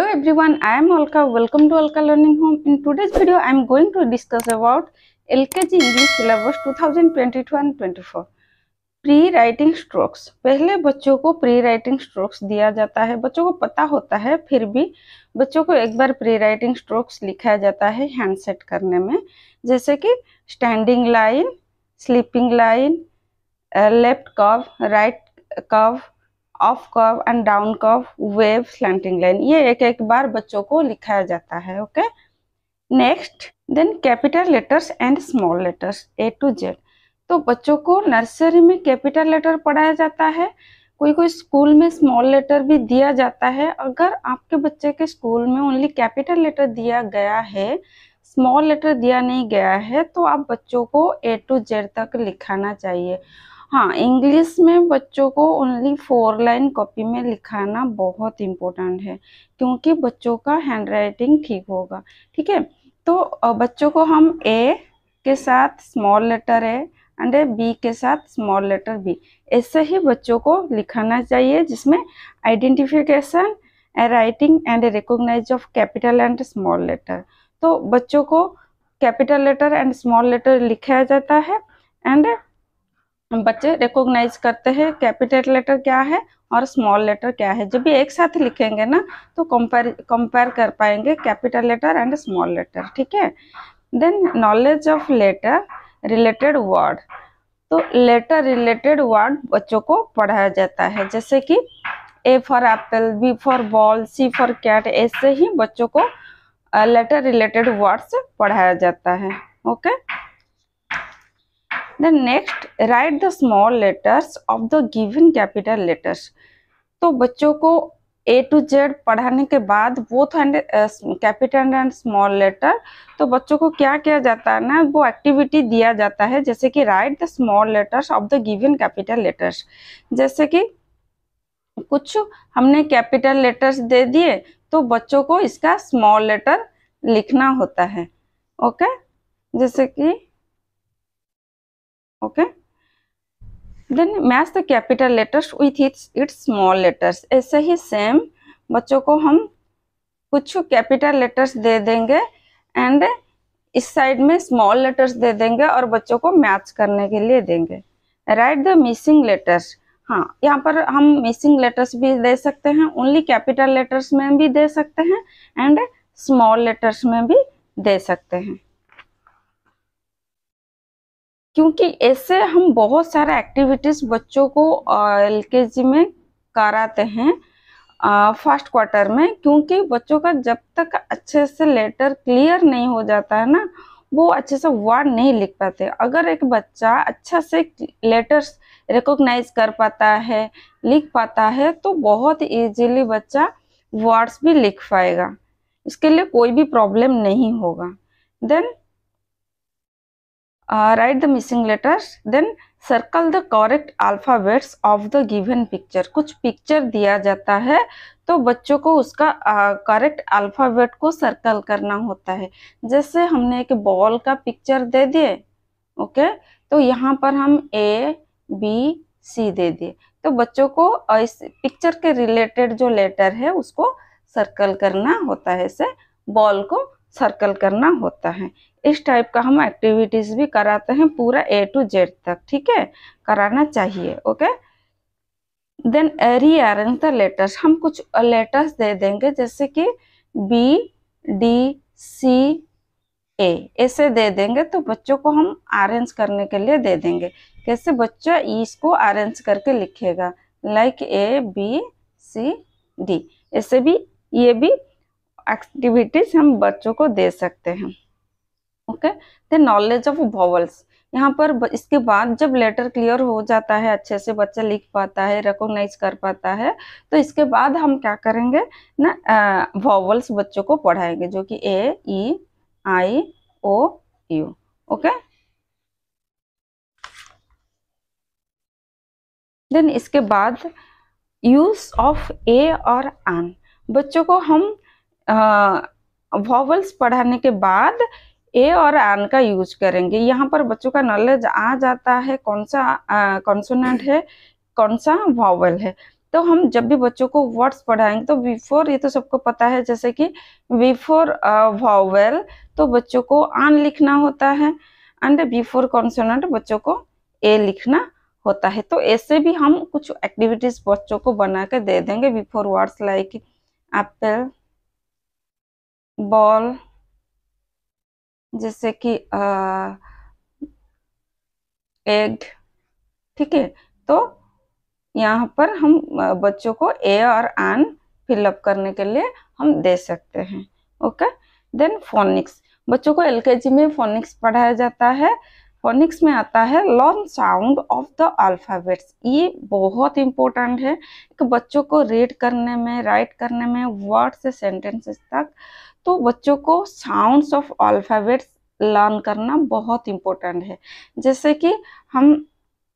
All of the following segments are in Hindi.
Hello everyone, I am Alka. Welcome to Alka Learning Home. In today's video, I am going to discuss about LKG English syllabus 2022 and 24. Pre writing strokes पहले बच्चों को प्री राइटिंग स्ट्रोक्स दिया जाता है बच्चों को पता होता है फिर भी बच्चों को एक बार प्री राइटिंग स्ट्रोक्स लिखाया जाता है हैंड सेट करने में जैसे कि standing line sleeping line left curve right curve up curve and down curve wave slanting line ये एक एक बार बच्चों को लिखाया जाता है okay next then capital letters and small letters A to Z तो बच्चों को नर्सरी में कैपिटल लेटर पढ़ाया जाता है कोई कोई स्कूल में स्मॉल लेटर भी दिया जाता है। अगर आपके बच्चे के स्कूल में ओनली कैपिटल लेटर दिया गया है स्मॉल लेटर दिया नहीं गया है तो आप बच्चों को ए टू जेड तक लिखाना चाहिए। हाँ इंग्लिश में बच्चों को ओनली फोर लाइन कॉपी में लिखाना बहुत इम्पोर्टेंट है, क्योंकि बच्चों का हैंड राइटिंग ठीक होगा, ठीक है? तो बच्चों को हम ए के साथ small letter A and B के साथ स्मॉल लेटर बी ऐसे ही बच्चों को लिखाना चाहिए जिसमें identification writing and recognise of capital and small letter तो बच्चों को capital letter and small letter लिखाया जाता है एंड बच्चे रिकॉग्नाइज करते हैं कैपिटल लेटर क्या है और स्मॉल लेटर क्या है। जब भी एक साथ लिखेंगे ना तो कंपेयर कंपेयर कर पाएँगे capital letter and small letter ठीक है? Then knowledge of letter related word तो लेटर रिलेटेड वर्ड बच्चों को पढ़ाया जाता है। जैसे कि A for apple B for ball C for cat ऐसे ही बच्चों को लेटर रिलेटेड वर्ड्स पढ़ाया जाता है okay okay? Then next, write the small letters of the given capital letters. तो बच्चों को ए टू जेड पढ़ाने के बाद both and capital and small letter तो बच्चों को क्या किया जाता है ना, वो एक्टिविटी दिया जाता है, जैसे कि write the small letters of the given capital letters जैसे कि कुछ हमने कैपिटल लेटर्स दे दिए तो बच्चों को इसका स्मॉल लेटर लिखना होता है ओके जैसे कि okay? Then match the capital letters with its its small letters. ऐसे ही सेम बच्चों को हम कुछ कैपिटल लेटर्स दे देंगे एंड इस साइड में स्मॉल लेटर्स दे देंगे और बच्चों को मैच करने के लिए देंगे। राइट द मिसिंग लेटर्स हाँ यहाँ पर हम मिसिंग लेटर्स भी दे सकते हैं ओनली कैपिटल लेटर्स में भी दे सकते हैं एंड स्मॉल लेटर्स में भी दे सकते हैं। क्योंकि ऐसे हम बहुत सारे एक्टिविटीज़ बच्चों को एल में कराते हैं फ़र्स्ट क्वार्टर में, क्योंकि बच्चों का जब तक अच्छे से लेटर क्लियर नहीं हो जाता है ना, वो अच्छे से वर्ड नहीं लिख पाते। अगर एक बच्चा अच्छा से लेटर्स रिकॉग्नाइज कर पाता है, लिख पाता है तो बहुत इजीली बच्चा वर्ड्स भी लिख पाएगा। इसके लिए कोई भी प्रॉब्लम नहीं होगा। Then uh, write the missing letters then circle the correct alphabets of the given picture. कुछ पिक्चर दिया जाता है तो बच्चों को उसका करेक्ट uh, अल्फ़ाबेट को सर्कल करना होता है। जैसे हमने एक बॉल का पिक्चर दे दिए ओके तो यहाँ पर हम ए बी सी दे दिए। तो बच्चों को इस पिक्चर के रिलेटेड जो लेटर है उसको सर्कल करना होता है इसे बॉल को सर्कल करना होता है। इस टाइप का हम एक्टिविटीज़ भी कराते हैं पूरा ए टू जेड तक, ठीक है? कराना चाहिए okay then re rearrange the letters हम कुछ लेटर्स दे देंगे, जैसे कि बी डी सी ए ऐसे दे देंगे तो बच्चों को हम अरेंज करने के लिए दे देंगे। कैसे बच्चा इसको अरेंज करके लिखेगा? Like A B C D ऐसे भी, ये भी एक्टिविटीज़ हम बच्चों को दे सकते हैं। Okay the knowledge of vowels यहाँ पर इसके बाद जब लेटर क्लियर हो जाता है, अच्छे से बच्चा लिख पाता है रिकोगनाइज कर पाता है तो इसके बाद हम क्या करेंगे? ना वॉवल्स बच्चों को पढ़ाएँगे, जो कि A E I O U okay then इसके बाद यूज़ ऑफ़ ए और आन बच्चों को हम वॉवल्स पढ़ाने के बाद ए और आन का यूज़ करेंगे। यहाँ पर बच्चों का नॉलेज आ जाता है, कौन सा कॉन्सोनेंट है, कौन सा वॉवल है। तो हम जब भी बच्चों को वर्ड्स पढ़ाएँगे तो बिफोर ये तो सबको पता है, जैसे कि बिफोर वॉवल तो बच्चों को आन लिखना होता है एंड बिफोर कॉन्सोनेंट बच्चों को ए लिखना होता है। तो ऐसे भी हम कुछ एक्टिविटीज़ बच्चों को बना के दे देंगे before words like apple ball, जैसे कि एग, ठीक है? तो यहाँ पर हम बच्चों को ए और एन फिलअप करने के लिए हम दे सकते हैं, ओके? देन फोनिक्स, बच्चों को एलकेजी में फोनिक्स पढ़ाया जाता है। फोनिक्स में आता है learn sound of the alphabets. ये बहुत इंपॉर्टेंट है कि बच्चों को रीड करने में, राइट करने में वर्ड से, सेंटेंसेस तक तो बच्चों को साउंड्स ऑफ़ अल्फ़ाबेट्स लर्न करना बहुत इम्पोर्टेंट है। जैसे कि हम,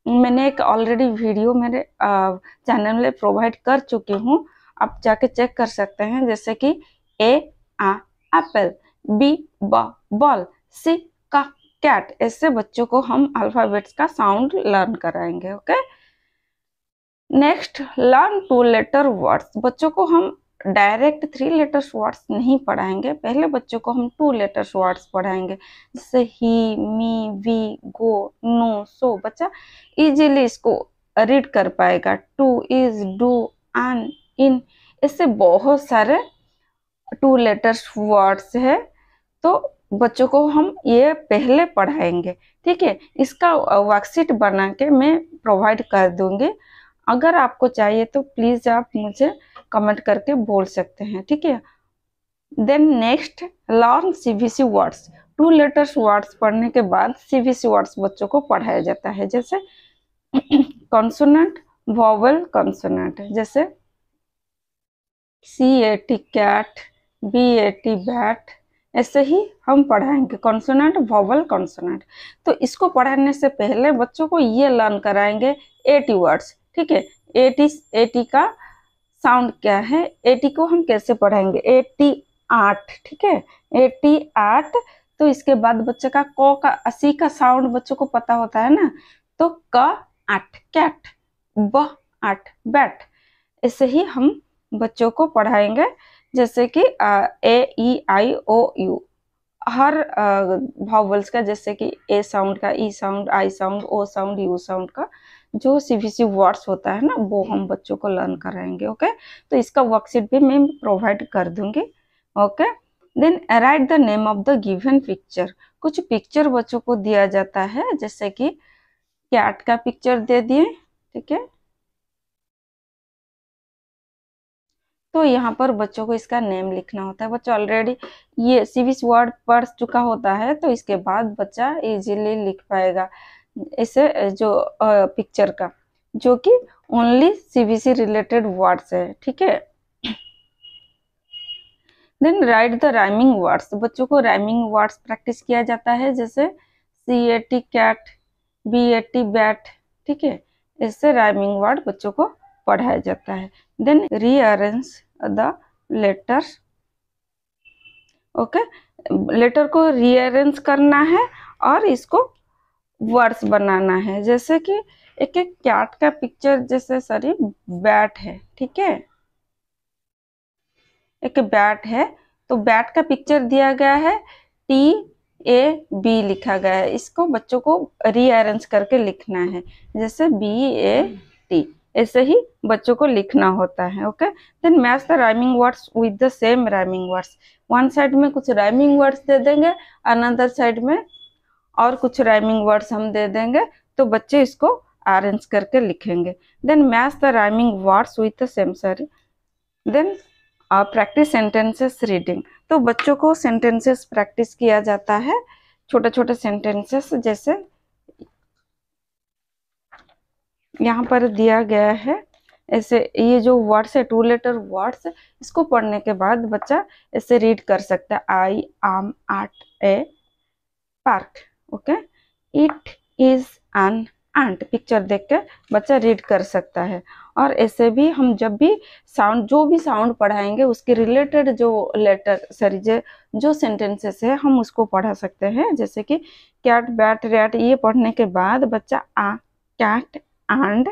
मैंने एक ऑलरेडी वीडियो मेरे चैनल में प्रोवाइड कर चुकी हूँ। आप जाके चेक कर सकते हैं। जैसे कि ए आ एप्पल बी ब बॉल सी का कैट ऐसे बच्चों को हम अल्फ़ाबेट्स का साउंड लर्न कराएँगे okay next learn two letter words बच्चों को हम डायरेक्ट थ्री लेटर्स वर्ड्स नहीं पढ़ाएँगे, पहले बच्चों को हम टू लेटर्स वर्ड्स पढ़ाएँगे, जैसे ही, मी, वी, गो, नो, सो, बच्चा इजीली इसको रीड कर पाएगा। To is, do an in, इससे बहुत सारे टू लेटर्स वर्ड्स है तो बच्चों को हम ये पहले पढ़ाएँगे। ठीक है, इसका वर्कशीट बना के मैं प्रोवाइड कर दूँगी। अगर आपको चाहिए तो प्लीज़ आप मुझे कमेंट करके बोल सकते हैं, ठीक है? Then next learn CBC words two letters words पढ़ने के बाद सीबीसी वर्ड्स बच्चों को पढ़ाया जाता है, जैसे कॉन्सोनेंट वॉवल कॉन्सोनेंट जैसे C A T cat B A T bat ऐसे ही हम पढ़ाएँगे कॉन्सोनेंट वॉवल कॉन्सोनेंट तो इसको पढ़ाने से पहले बच्चों को ये लर्न कराएँगे एटी वर्ड्स ठीक है? एटी एटी का साउंड क्या है? एटी को हम कैसे पढ़ाएँगे? एटी आठ, ठीक है? एटी आठ तो इसके बाद बच्चे का क का असी का साउंड बच्चों को पता होता है ना? तो क आठ, कैट, ब आठ, बैट। ऐसे ही हम बच्चों को पढ़ाएँगे, जैसे कि A, E, I, O, you. हर भावल्स का, जैसे कि ए साउंड का E sound I sound O sound U sound का, जो सीबीसी वर्ड्स होता है ना, वो हम बच्चों को लर्न कराएँगे ओके तो इसका वर्कशीट भी मैं प्रोवाइड कर दूँगी okay then write the name of the given picture कुछ पिक्चर बच्चों को दिया जाता है, जैसे कि कैट का पिक्चर दे दिए, ठीक है? तो यहाँ पर बच्चों को इसका नेम लिखना होता है। बच्चा ऑलरेडी ये सीबीसी वर्ड पढ़ चुका होता है तो इसके बाद बच्चा इजीली लिख पाएगा इसे, जो पिक्चर का, जो कि ओनली सीबीसी रिलेटेड वर्ड्स है, ठीक है? Then write the rhyming words बच्चों को राइमिंग वर्ड्स प्रैक्टिस किया जाता है, जैसे C A T cat B A T bat ठीक है? इससे राइमिंग वर्ड बच्चों को पढ़ाया जाता है। Then rearrange the letters okay letter को रीअरेंज करना है और इसको वर्ड्स बनाना है। जैसे कि एक एक कैट का पिक्चर जैसे सॉरी बैट है, ठीक है? एक बैट है तो बैट का पिक्चर दिया गया है टी ए बी लिखा गया है। इसको बच्चों को रीअरेंज करके लिखना है, जैसे बी ए टी ऐसे ही बच्चों को लिखना होता है okay then match the rhyming words with the same rhyming words one side में कुछ राइमिंग वर्ड्स दे देंगे अनदर साइड में और कुछ राइमिंग वर्ड्स हम दे देंगे तो बच्चे इसको अरेंज करके लिखेंगे। Then match the rhyming words with the same sorry then practice sentences reading तो बच्चों को सेंटेंसेस प्रैक्टिस किया जाता है छोटे छोटे सेंटेंसेस जैसे यहाँ पर दिया गया है। ऐसे ये जो वर्ड्स है टू लेटर वर्ड्स इसको पढ़ने के बाद बच्चा ऐसे रीड कर सकता है। I am at a park okay it is an ant picture देख के बच्चा रीड कर सकता है। और ऐसे भी हम जब भी साउंड जो भी साउंड पढ़ाएँगे, उसके रिलेटेड जो लेटर सॉरी जो जो सेंटेंसेस है, हम उसको पढ़ा सकते हैं। जैसे कि कैट बैट रैट ये पढ़ने के बाद बच्चा आ कैट एंड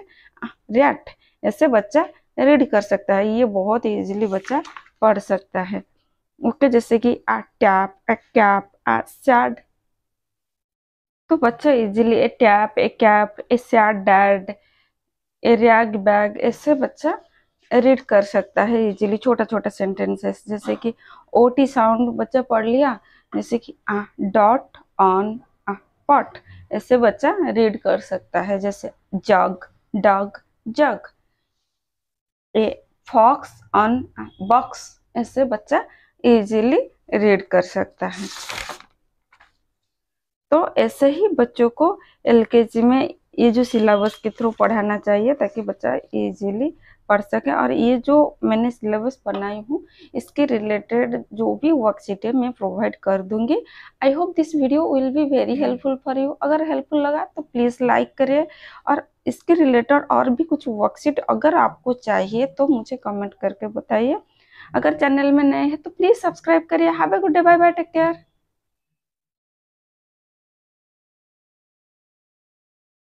रैट ऐसे बच्चा रीड कर सकता है। ये बहुत इजीली बच्चा पढ़ सकता है। ओके जैसे कि, a tap a cap a sad. तो बच्चा easily a tap a cap a sad dad a rag bag ऐसे बच्चा रीड कर सकता है इजीली छोटा छोटा सेंटेंसेस जैसे कि ओ टी साउंड बच्चा पढ़ लिया, जैसे कि, a dot on a pot ऐसे बच्चा रीड कर सकता है, जैसे jug, dug, jug. A, fox on box, ऐसे बच्चा इजीली रीड कर सकता है। तो ऐसे ही बच्चों को एलकेजी में ये जो सिलेबस के थ्रू पढ़ाना चाहिए, ताकि बच्चा इजीली पढ़ सकें। और ये जो मैंने सिलेबस बनाई हूँ इसके रिलेटेड जो भी वर्कशीट है मैं प्रोवाइड कर दूँगी। I hope this video will be very helpful for you अगर हेल्पफुल लगा तो प्लीज़ लाइक करिए और इसके रिलेटेड और भी कुछ वर्कशीट अगर आपको चाहिए तो मुझे कमेंट करके बताइए। अगर चैनल में नए हैं तो प्लीज़ सब्सक्राइब करिए। Have a good day bye bye take care